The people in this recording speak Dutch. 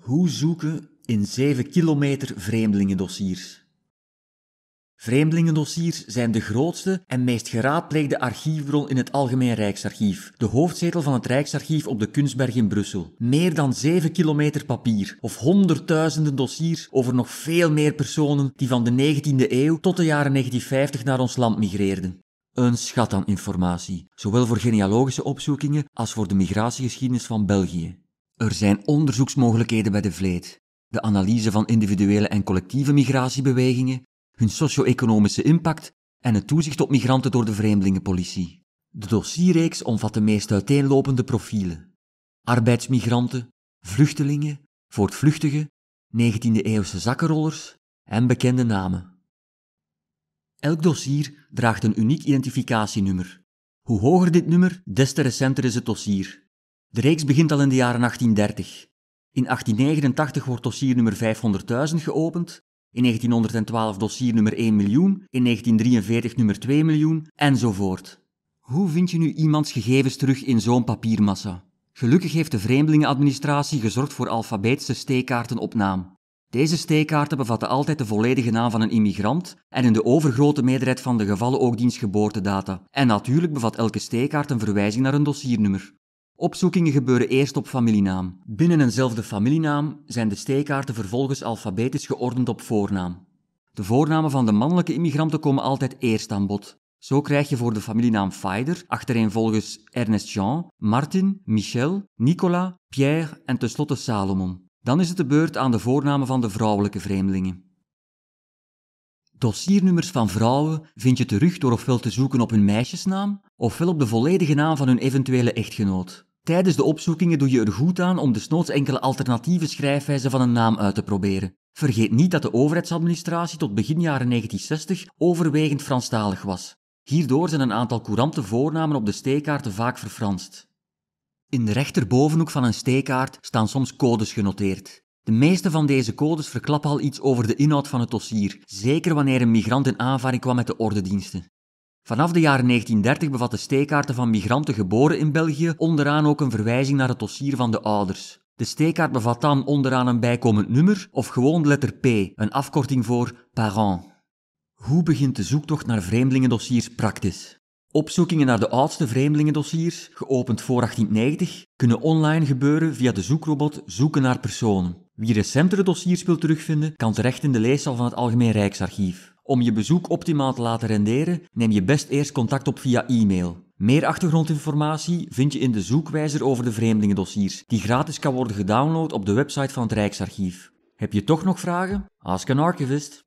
Hoe zoeken in 7 kilometer vreemdelingendossiers? Vreemdelingendossiers zijn de grootste en meest geraadpleegde archiefbron in het Algemeen Rijksarchief, de hoofdzetel van het Rijksarchief op de Kunstberg in Brussel. Meer dan 7 kilometer papier, of honderdduizenden dossiers over nog veel meer personen die van de 19e eeuw tot de jaren 1950 naar ons land migreerden. Een schat aan informatie, zowel voor genealogische opzoekingen als voor de migratiegeschiedenis van België. Er zijn onderzoeksmogelijkheden bij de Vleet. De analyse van individuele en collectieve migratiebewegingen, hun socio-economische impact en het toezicht op migranten door de vreemdelingenpolitie. De dossierreeks omvat de meest uiteenlopende profielen. Arbeidsmigranten, vluchtelingen, voortvluchtigen, 19e-eeuwse zakkenrollers en bekende namen. Elk dossier draagt een uniek identificatienummer. Hoe hoger dit nummer, des te recenter is het dossier. De reeks begint al in de jaren 1830. In 1889 wordt dossier nummer 500.000 geopend, in 1912 dossier nummer 1 miljoen, in 1943 nummer 2 miljoen, enzovoort. Hoe vind je nu iemands gegevens terug in zo'n papiermassa? Gelukkig heeft de Vreemdelingenadministratie gezorgd voor alfabetische steekkaarten op naam. Deze steekkaarten bevatten altijd de volledige naam van een immigrant en in de overgrote meerderheid van de gevallen ook diens geboortedata. En natuurlijk bevat elke steekkaart een verwijzing naar een dossiernummer. Opzoekingen gebeuren eerst op familienaam. Binnen eenzelfde familienaam zijn de steekkaarten vervolgens alfabetisch geordend op voornaam. De voornamen van de mannelijke immigranten komen altijd eerst aan bod. Zo krijg je voor de familienaam Feider achtereenvolgens Ernest Jean, Martin, Michel, Nicolas, Pierre en tenslotte Salomon. Dan is het de beurt aan de voornamen van de vrouwelijke vreemdelingen. Dossiernummers van vrouwen vind je terug door ofwel te zoeken op hun meisjesnaam, ofwel op de volledige naam van hun eventuele echtgenoot. Tijdens de opzoekingen doe je er goed aan om desnoods enkele alternatieve schrijfwijzen van een naam uit te proberen. Vergeet niet dat de overheidsadministratie tot begin jaren 1960 overwegend Franstalig was. Hierdoor zijn een aantal courante voornamen op de steekkaarten vaak verfranst. In de rechterbovenhoek van een steekkaart staan soms codes genoteerd. De meeste van deze codes verklappen al iets over de inhoud van het dossier, zeker wanneer een migrant in aanvaring kwam met de ordediensten. Vanaf de jaren 1930 bevatten steekkaarten van migranten geboren in België onderaan ook een verwijzing naar het dossier van de ouders. De steekkaart bevat dan onderaan een bijkomend nummer of gewoon de letter P, een afkorting voor parent. Hoe begint de zoektocht naar vreemdelingendossiers praktisch? Opzoekingen naar de oudste vreemdelingendossiers, geopend voor 1890, kunnen online gebeuren via de zoekrobot Zoeken naar personen. Wie recentere dossiers wil terugvinden, kan terecht in de leeszaal van het Algemeen Rijksarchief. Om je bezoek optimaal te laten renderen, neem je best eerst contact op via e-mail. Meer achtergrondinformatie vind je in de zoekwijzer over de vreemdelingendossiers, die gratis kan worden gedownload op de website van het Rijksarchief. Heb je toch nog vragen? Ask an archivist.